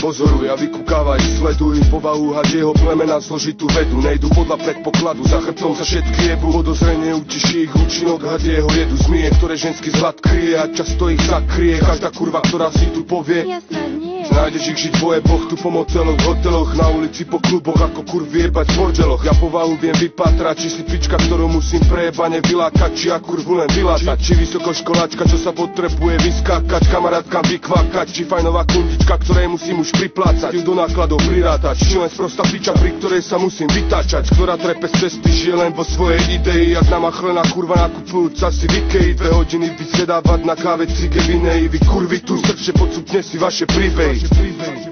pozoruj a vykúkávaj, sleduj povahu had jeho plemena zložitú vedu. Nejdu podľa predpokladu, za chrbtom sa všetky jebu Podozrenie utiší ich účinok, had jeho jedu Zmije, ktoré ženský zlat kryje a často ich zakryje. Každá kurva, ktorá si tu povie Jasná nie. Nájdeš ich žiť dvoje boh tu po moteloch, hoteloch Na ulici po kluboch ako kurvy jebať v bordeloch Ja povahu viem vypatrať, či si pička, ktorú musím prejebane vylákať Či ja kurvu len vylátať. Či vysokoškoláčka, čo sa potrebuje vyskákať Kamarátka vykvakať, či fajnová kundička, ktorej musím už priplácať. Ju do nákladov prirátať, či len sprosta piča, pri ktorej sa musím vytáčať. Ktorá trepe z cesty, žije len vo svojej idei Jak namachlená kurva nakupujúca si v Ikei Dve hodiny vysedávať na káve cige v inej Vy kurvy tu srdče podsúpne si vaše príbehy vy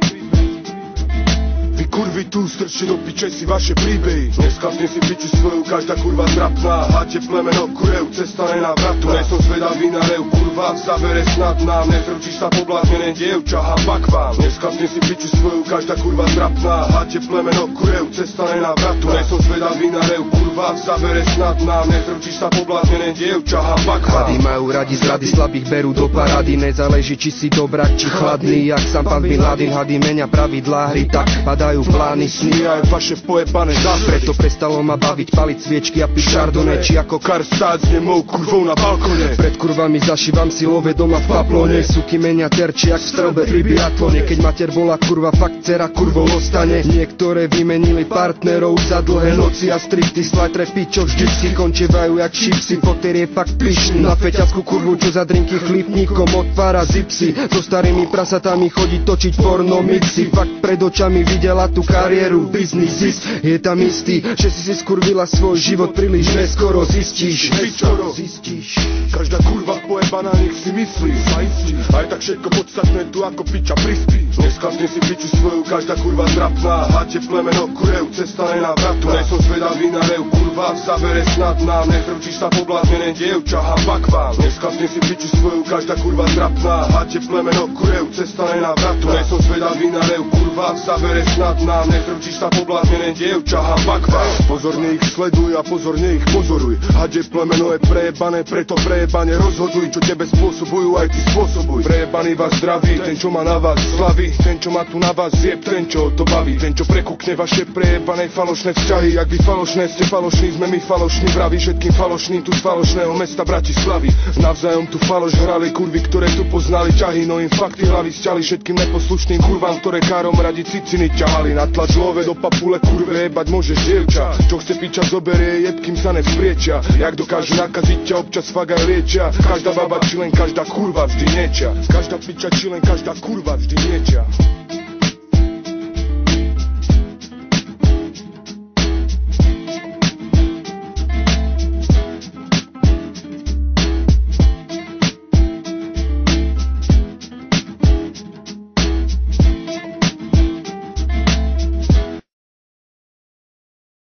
kurvy tu strčí do piče si vaše príbehy. Dneska si piči svoju, každá kurva trapná Háte plemeno kurev, cesta nenávratná Nej som zvedavý na rev, kurva v zavere snadná Nezručíš sa pobláznené dievča, hamba k vám. Dneska si piči svoju, každá kurva trapná Háte plemeno kurev, cesta nenávratná Nej som zvedavý na rev, kurva v zavere snadná Nezručíš sa pobláznené dievča, hamba k vám. Hady majú radi zrady, slabých berú do parady Nezáleží, či si dobrak, či chladný. Jak sám pán Bin Laden, hady menia pravidlá hry Tak padajú plány, sny aj vaše pojebané zápre Preto prestalo ma baviť paliť sviečky a piť šardone Či ako Kar stáť s nemou kurvou na balkone. Pred kurvami zašívam si love doma v paplone. Suky menia terči jak v strelbe pri biatlone Keď mater bola kurva, fakt dcera kurvou ostane. Niektoré vymenili partnerov za dlhé noci a stripty Slajtre pičo vždycky končevajú jak šipsy. Poter je fakt pyšný. Na feťackú kurvu, čo za drinky chlipníkom otvára zipsy. So starými prasatami chodí točiť porno mixy. Fakt pred očami videla tú kariéru, biznis zisk Je tam istý, že si si skurvila svoj život príliš neskoro. Zistíš Neskoro. zistíš. Každá kurva pojebaná nech si myslí Zajistí. Aj tak všetko podstatné tu ako piča prispí. Dneska si piču svoju, každá kurva trapná. Háte plemeno kurev, cesta nenávratná Nej som zvedavý na rev, kurva v zavere snadná Nezručíš sa pobláznené dievča, hamba k vám. Dneska si piču svoju, každá kurva trapná. Háte plemeno kurev, cesta nenávratná Nej som zvedavý na rev, kurva v zavere snadná Nezručíš sa pobláznené dievča, vám Pozorne ich sleduj a pozorne ich pozoruj. Hadže plemeno je prejebané, preto prejebane rozhoduj. Čo tebe spôsobujú, aj ty spôsobuj. Prejebaný vás zdraví, ten čo má na vás slaví Ten čo má tu na vás zjeb, ten čo to baví. Ten čo prekúkne vaše prejebané falošné vzťahy. Ak vy falošné ste falošní, sme my falošní. Vraví všetkým falošným tu z falošného mesta Bratislavy. Navzájom tu faloš hrali kurvy, ktoré tu poznali ťahy. No im fakty hlavy sťali všetkým neposlušným kurvám Ktoré károm radi ciciny ťahali Na tlač love do papule kurve jebať môžeš dievča Čo chce piča zoberie, jeb kým sa nevzpriečia Jak dokážu nakaziť ťa, občas fakt aj liečia. Každá baba či len každá kurva vždy niečia. Každá piča či len každá kurva vždy niečia